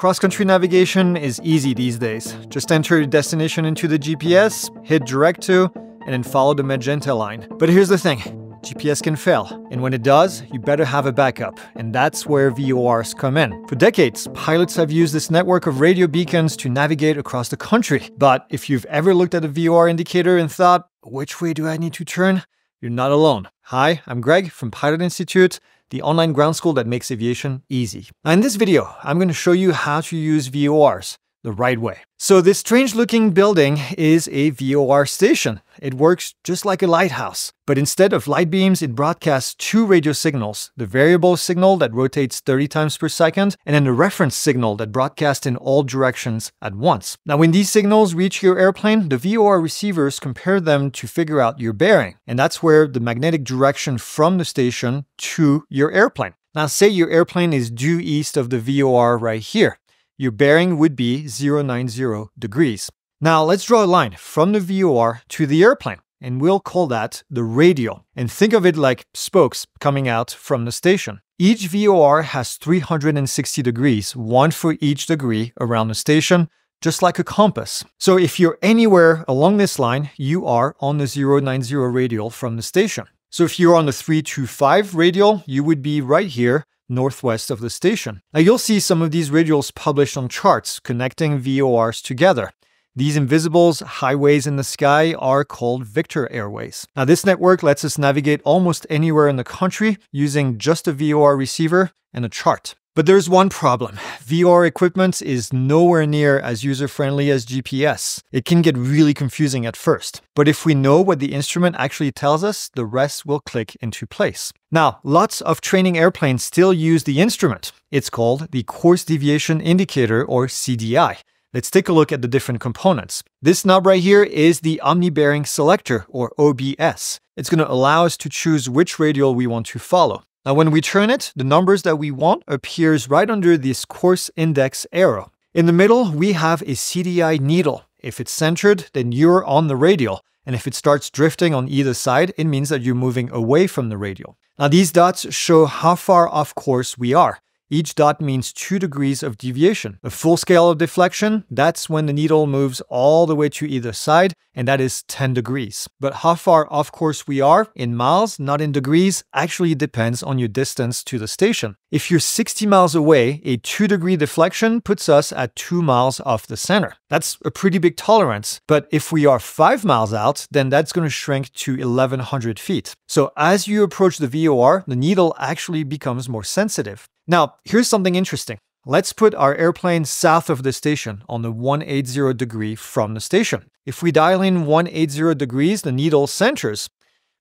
Cross-country navigation is easy these days. Just enter your destination into the GPS, hit direct to, and then follow the magenta line. But here's the thing. GPS can fail, and when it does, you better have a backup, and that's where VORs come in. For decades, pilots have used this network of radio beacons to navigate across the country. But if you've ever looked at a VOR indicator and thought, which way do I need to turn? You're not alone. Hi, I'm Greg from Pilot Institute, the online ground school that makes aviation easy. Now in this video, I'm going to show you how to use VORs the right way. So this strange looking building is a VOR station. It works just like a lighthouse, but instead of light beams, it broadcasts two radio signals, the variable signal that rotates 30 times per second, and then the reference signal that broadcasts in all directions at once. Now when these signals reach your airplane, the VOR receivers compare them to figure out your bearing, and that's where the magnetic direction from the station to your airplane. Now say your airplane is due east of the VOR right here your bearing would be 090 degrees. Now let's draw a line from the VOR to the airplane, and we'll call that the radial. And think of it like spokes coming out from the station. Each VOR has 360 degrees, one for each degree around the station, just like a compass. So if you're anywhere along this line, you are on the 090 radial from the station. So if you're on the 325 radial, you would be right here northwest of the station. Now you'll see some of these radials published on charts connecting VORs together. These invisibles, highways in the sky, are called Victor Airways. Now, this network lets us navigate almost anywhere in the country using just a VOR receiver and a chart. But there's one problem. VOR equipment is nowhere near as user-friendly as GPS. It can get really confusing at first. But if we know what the instrument actually tells us, the rest will click into place. Now, lots of training airplanes still use the instrument. It's called the Course Deviation Indicator, or CDI. Let's take a look at the different components. This knob right here is the Omni Bearing Selector, or OBS. It's going to allow us to choose which radial we want to follow. Now when we turn it, the numbers that we want appears right under this course index arrow. In the middle, we have a CDI needle. If it's centered, then you're on the radial. And if it starts drifting on either side, it means that you're moving away from the radial. Now these dots show how far off course we are. Each dot means 2 degrees of deviation. A full scale of deflection, that's when the needle moves all the way to either side, and that is 10 degrees. But how far off course we are, in miles, not in degrees, actually depends on your distance to the station. If you're 60 miles away, a 2 degree deflection puts us at 2 miles off the center. That's a pretty big tolerance. But if we are 5 miles out, then that's going to shrink to 1100 feet. So as you approach the VOR, the needle actually becomes more sensitive. Now, here's something interesting. Let's put our airplane south of the station on the 180 degree from the station. If we dial in 180 degrees, the needle centers.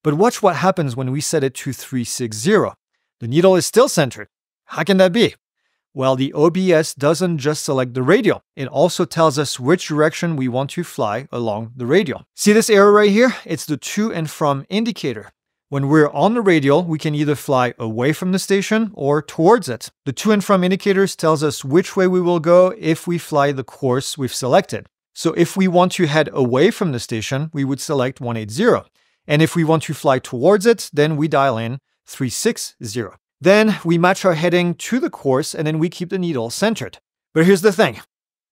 But watch what happens when we set it to 360. The needle is still centered. How can that be? Well, the OBS doesn't just select the radial, it also tells us which direction we want to fly along the radial. See this arrow right here? It's the to and from indicator. When we're on the radial, we can either fly away from the station or towards it. The to and from indicators tells us which way we will go if we fly the course we've selected. So if we want to head away from the station, we would select 180. And if we want to fly towards it, then we dial in 360. Then we match our heading to the course and then we keep the needle centered. But here's the thing.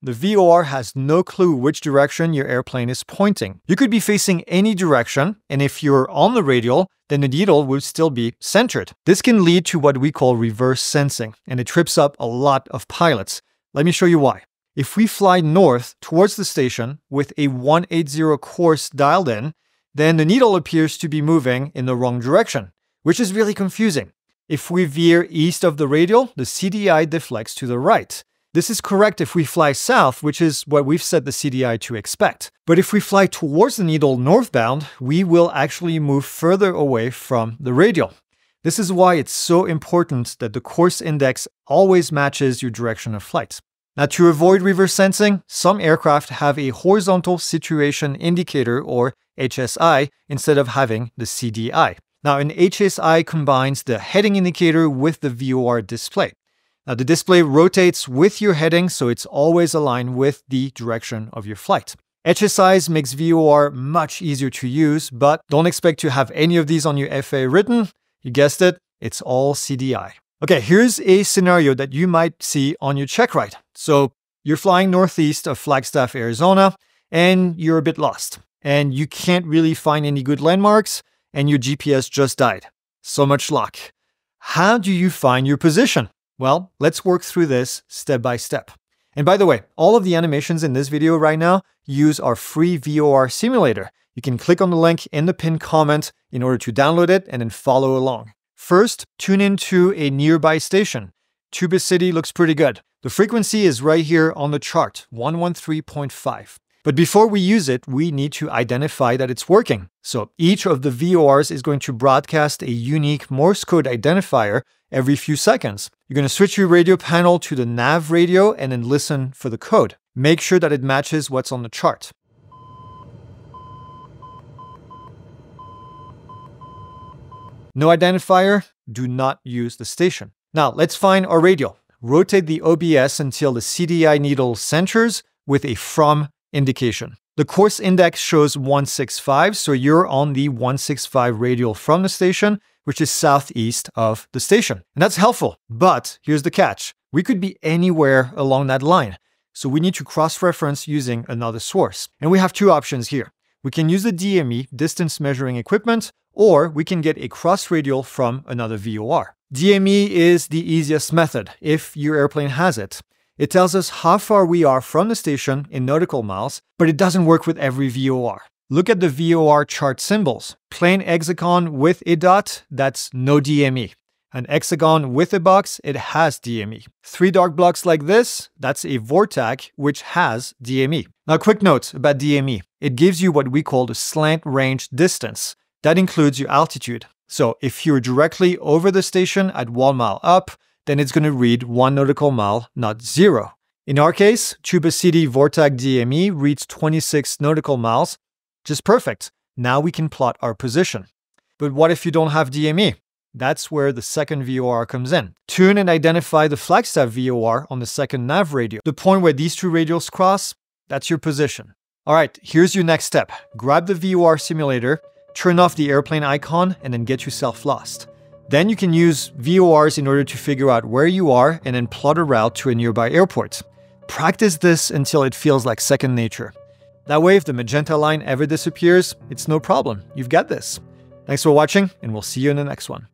The VOR has no clue which direction your airplane is pointing. You could be facing any direction, and if you're on the radial, then the needle would still be centered. This can lead to what we call reverse sensing, and it trips up a lot of pilots. Let me show you why. If we fly north towards the station with a 180 course dialed in, then the needle appears to be moving in the wrong direction, which is really confusing. If we veer east of the radial, the CDI deflects to the right. This is correct if we fly south, which is what we've set the CDI to expect. But if we fly towards the needle northbound, we will actually move further away from the radial. This is why it's so important that the course index always matches your direction of flight. Now, to avoid reverse sensing, some aircraft have a horizontal situation indicator or HSI instead of having the CDI. Now, an HSI combines the heading indicator with the VOR display. Now the display rotates with your heading, so it's always aligned with the direction of your flight. HSIs makes VOR much easier to use, but don't expect to have any of these on your FAA written. You guessed it, it's all CDI. Okay, here's a scenario that you might see on your check ride. So you're flying northeast of Flagstaff, Arizona, and you're a bit lost. And you can't really find any good landmarks, and your GPS just died. So much luck. How do you find your position? Well, let's work through this step by step. And by the way, all of the animations in this video right now use our free VOR simulator. You can click on the link in the pinned comment in order to download it and then follow along. First, tune into a nearby station. Tuba City looks pretty good. The frequency is right here on the chart, 113.5. But before we use it, we need to identify that it's working. So each of the VORs is going to broadcast a unique Morse code identifier every few seconds. You're going to switch your radio panel to the nav radial and then listen for the code. Make sure that it matches what's on the chart. No identifier, do not use the station. Now let's find our radio. Rotate the OBS until the CDI needle centers with a from indication. The course index shows 165, so you're on the 165 radial from the station, which is southeast of the station. And that's helpful. But here's the catch we could be anywhere along that line. So we need to cross reference using another source. And we have two options here. We can use the DME, distance measuring equipment, or we can get a cross radial from another VOR. DME is the easiest method if your airplane has it. It tells us how far we are from the station in nautical miles, but it doesn't work with every VOR. Look at the VOR chart symbols. Plain hexagon with a dot, that's no DME. An hexagon with a box, it has DME. Three dark blocks like this, that's a VORTAC, which has DME. Now, quick note about DME. It gives you what we call the slant range distance. That includes your altitude. So if you're directly over the station at one mile up, then it's going to read one nautical mile, not zero. In our case, Tuba City VORTAC DME reads 26 nautical miles, just perfect. Now we can plot our position. But what if you don't have DME? That's where the second VOR comes in. Tune and identify the Flagstaff VOR on the second nav radio. The point where these two radials cross, that's your position. All right, here's your next step. Grab the VOR simulator, turn off the airplane icon, and then get yourself lost. Then you can use VORs in order to figure out where you are and then plot a route to a nearby airport. Practice this until it feels like second nature. That way, if the magenta line ever disappears, it's no problem. You've got this. Thanks for watching, and we'll see you in the next one.